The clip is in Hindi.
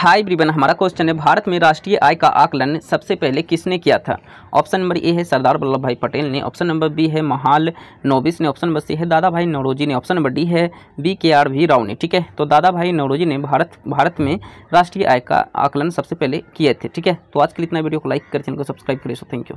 हाई ब्रिबन, हमारा क्वेश्चन है, भारत में राष्ट्रीय आय का आकलन सबसे पहले किसने किया था? ऑप्शन नंबर ए है सरदार वल्लभ भाई पटेल ने ऑप्शन नंबर बी है महाल नोबिस ने ऑप्शन नंबर सी है दादा भाई नौरोजी ने ऑप्शन नंबर डी है B K R V Rao ने, ठीक है? तो दादा भाई नौरोजी ने भारत भारत में राष्ट्रीय आय का आकलन सबसे पहले किए थे, ठीक है? तो आज के लिए इतना, वीडियो को लाइक कर, चैनल को सब्सक्राइब करें सो थैंक यू